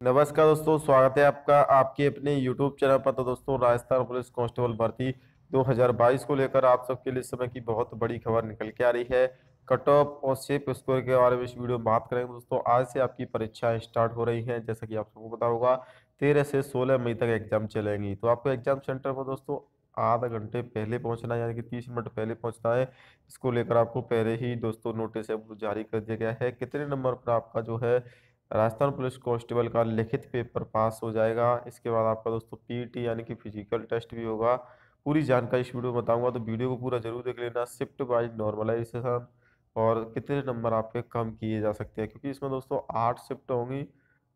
नमस्कार दोस्तों, स्वागत है आपका, आपके अपने YouTube चैनल पर। तो दोस्तों, राजस्थान पुलिस कांस्टेबल भर्ती 2022 को लेकर आप सबके लिए समय की बहुत बड़ी खबर निकल के आ रही है। कट ऑफ़ और सेफ़ स्कोर के बारे में इस वीडियो में बात करेंगे। दोस्तों, आज से आपकी परीक्षाएँ स्टार्ट हो रही हैं, जैसा कि आप सबको पता होगा, तेरह से सोलह मई तक एग्ज़ाम चलेंगी। तो आपको एग्ज़ाम सेंटर पर दोस्तों, आधा घंटे पहले पहुँचना है, यानी कि तीस मिनट पहले पहुँचना है। इसको लेकर आपको पहले ही दोस्तों, नोटिस जारी कर दिया गया है। कितने नंबर पर आपका जो है राजस्थान पुलिस कांस्टेबल का लिखित पेपर पास हो जाएगा। इसके बाद आपका दोस्तों पीटी यानी कि फ़िज़िकल टेस्ट भी होगा। पूरी जानकारी इस वीडियो में बताऊँगा तो वीडियो को पूरा ज़रूर देख लेना। शिफ्ट वाइज नॉर्मलाइजेशन और कितने नंबर आपके कम किए जा सकते हैं, क्योंकि इसमें दोस्तों आठ शिफ्ट होंगी।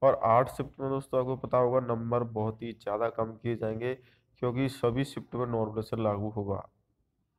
और आठ शिफ्ट में दोस्तों आपको पता होगा, नंबर बहुत ही ज़्यादा कम किए जाएँगे, क्योंकि सभी शिफ्ट में नॉर्मलाइजेशन लागू होगा।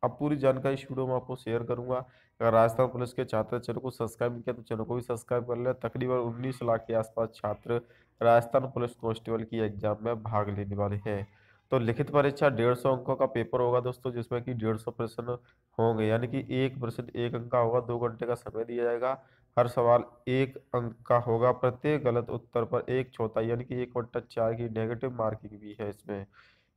अब पूरी जानकारी इस वीडियो में आपको शेयर करूँगा। अगर राजस्थान पुलिस के छात्र चैनल को सब्सक्राइब किया तो चैनल को भी सब्सक्राइब कर ले। तकरीबन उन्नीस लाख के आसपास छात्र राजस्थान पुलिस कांस्टेबल की एग्ज़ाम में भाग लेने वाले हैं। तो लिखित परीक्षा डेढ़ सौ अंकों का पेपर होगा दोस्तों, जिसमें कि डेढ़ सौ प्रश्न होंगे, यानी कि एक प्रश्न एक अंक का होगा, दो घंटे का समय दिया जाएगा। हर सवाल एक अंक का होगा, प्रत्येक गलत उत्तर पर एक चौथाई, यानी कि एक बट्टा चार की नेगेटिव मार्किंग भी है इसमें।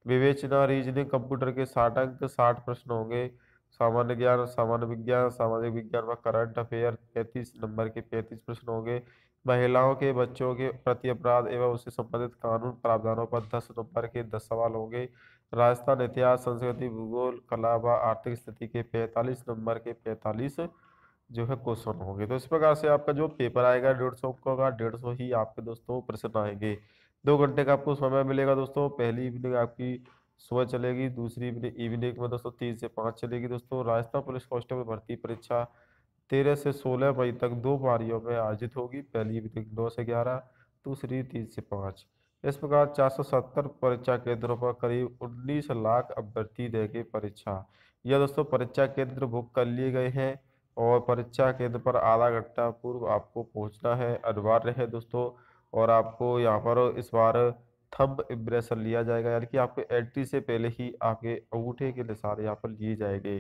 विवेचना रीजनिंग कंप्यूटर के साठ अंक साठ प्रश्न होंगे, सामान्य ज्ञान, सामान्य विज्ञान, सामाजिक विज्ञान व करंट अफेयर पैंतीस नंबर के पैंतीस प्रश्न होंगे। महिलाओं के, बच्चों के प्रति अपराध एवं उससे संबंधित कानून प्रावधानों पर दस नंबर के दस सवाल होंगे। राजस्थान इतिहास, संस्कृति, भूगोल, कला व आर्थिक स्थिति के पैंतालीस नंबर के पैंतालीस जो है क्वेश्चन होंगे। तो इस प्रकार से आपका जो पेपर आएगा, डेढ़ सौ का, डेढ़ सौ ही आपके दोस्तों प्रश्न आएँगे। दो घंटे का आपको समय मिलेगा दोस्तों। पहली इवनिंग आपकी सुबह चलेगी, दूसरी इवनिंग में दोस्तों तीन से पाँच चलेगी दोस्तों। राजस्थान पुलिस कांस्टेबल भर्ती परीक्षा तेरह से सोलह मई तक दो पारियों में आयोजित होगी। पहली इवनिंग नौ से ग्यारह, दूसरी तीन से पाँच। इस प्रकार चार सौ सत्तर परीक्षा केंद्रों पर करीब उन्नीस लाख अभ्यर्थी देंगे परीक्षा। यह दोस्तों परीक्षा केंद्र बुक कर लिए गए हैं और परीक्षा केंद्र पर आधा घंटा पूर्व आपको पहुँचना है। अनिवार्य है दोस्तों और आपको यहाँ पर इस बार थंब इम्प्रेशन लिया जाएगा, यानी कि आपके एंट्री से पहले ही आपके अंगूठे के निशान यहाँ पर लिए जाएँगे।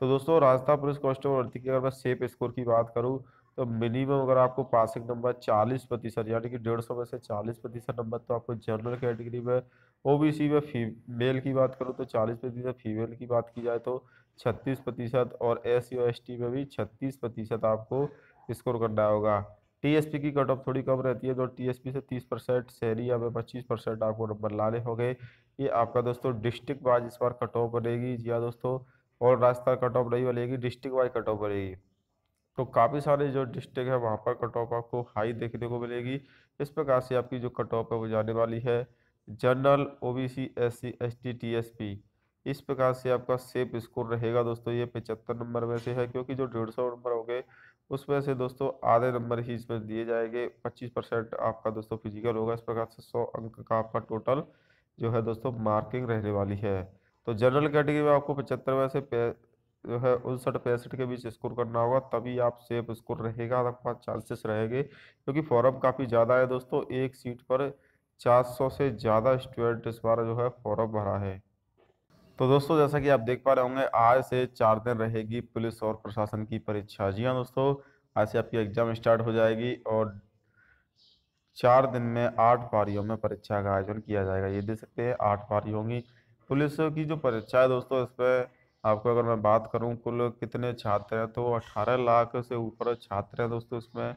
तो दोस्तों, राजस्थान पुलिस कांस्टेबल भर्ती की अगर मैं सेफ़ स्कोर की बात करूँ तो मिनिमम अगर आपको पासिंग नंबर चालीस प्रतिशत, यानी कि डेढ़ सौ में से चालीस प्रतिशत नंबर तो आपको जनरल कैटेगरी में, ओबीसी में फीमेल की बात करूँ तो चालीस प्रतिशत, फीमेल की बात की जाए तो छत्तीस प्रतिशत और एस सी में भी छत्तीस प्रतिशत आपको स्कोर करना होगा। टीएसपी की कट ऑफ़ थोड़ी कम रहती है तो टीएसपी से 30 परसेंट शहरी या पच्चीस परसेंट आपको नंबर लाने हो गए ये आपका दोस्तों डिस्ट्रिक्ट वाइज इस बार कट ऑफ़ बनेगी। जी हाँ दोस्तों, और रास्ता कट ऑफ़ नहीं बनेगी डिस्ट्रिक्ट वाइज कट ऑफ़ बनेगी। तो काफ़ी सारे जो डिस्ट्रिक्ट है, वहाँ पर कट ऑफ़ आपको हाई देखने को मिलेगी। इस प्रकार से आपकी जो कट ऑफ़ है, वो जाने वाली है। General O B C S C S T T S P इस प्रकार से आपका सेफ़ स्कोर रहेगा दोस्तों, ये पचहत्तर नंबर में से है, क्योंकि जो डेढ़ सौ नंबर हो गए उसमें से दोस्तों आधे नंबर ही इसमें दिए जाएँगे। पच्चीस परसेंट आपका दोस्तों फ़िज़िकल होगा। इस प्रकार से सौ अंक का आपका टोटल जो है दोस्तों मार्किंग रहने वाली है। तो जनरल कैटेगरी में आपको पचहत्तर में से जो है उनसठ पैंसठ के बीच स्कोर करना होगा, तभी आप सेफ़ स्कोर रहेगा आपके पास चांसेस रहेंगे। क्योंकि फॉरम काफ़ी ज़्यादा है दोस्तों, एक सीट पर चार सौ से ज़्यादा स्टूडेंट इस बार जो है फॉरम भरा है। तो दोस्तों, जैसा कि आप देख पा रहे होंगे, आज से चार दिन रहेगी पुलिस और प्रशासन की परीक्षा। जी हाँ दोस्तों, आज से आपकी एग्ज़ाम स्टार्ट हो जाएगी और चार दिन में आठ पारियों में परीक्षा का आयोजन किया जाएगा। ये देख सकते हैं, आठ पारी होंगी। पुलिस की जो परीक्षा है दोस्तों, इस पर आपको अगर मैं बात करूँ, कुल कितने छात्र हैं? तो अठारह लाख से ऊपर छात्र हैं दोस्तों इसमें।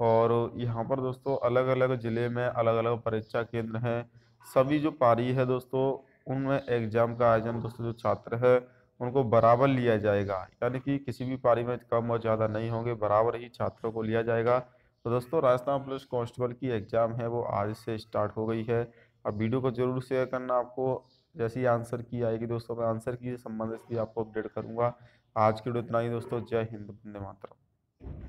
और यहाँ पर दोस्तों अलग अलग ज़िले में अलग अलग परीक्षा केंद्र हैं। सभी जो पारी है दोस्तों उनमें एग्ज़ाम का आयोजन दोस्तों, जो छात्र है, उनको बराबर लिया जाएगा। यानी कि किसी भी पारी में कम और ज़्यादा नहीं होंगे, बराबर ही छात्रों को लिया जाएगा। तो दोस्तों, राजस्थान पुलिस कांस्टेबल की एग्ज़ाम है, वो आज से स्टार्ट हो गई है। अब वीडियो को ज़रूर शेयर करना आपको। जैसी आंसर की आएगी दोस्तों, मैं आंसर की संबंधित भी आपको अपडेट करूँगा। आज की वीडियो इतना ही दोस्तों। जय हिंद, वंदे मातरम।